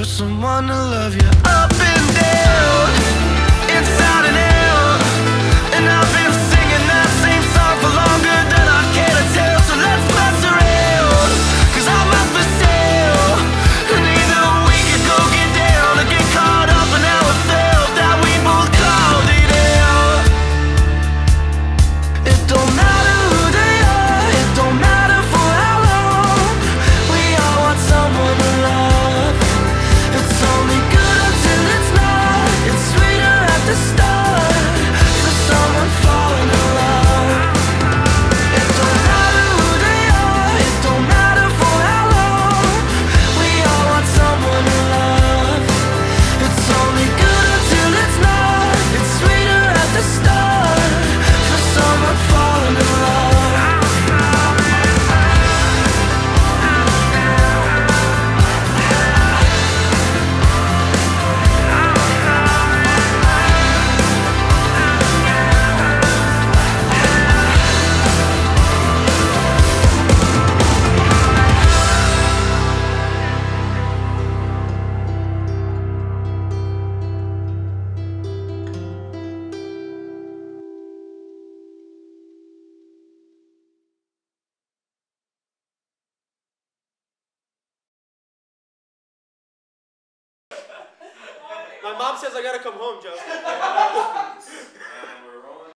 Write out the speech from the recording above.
for someone to love you up. My mom says I gotta come home, Joe.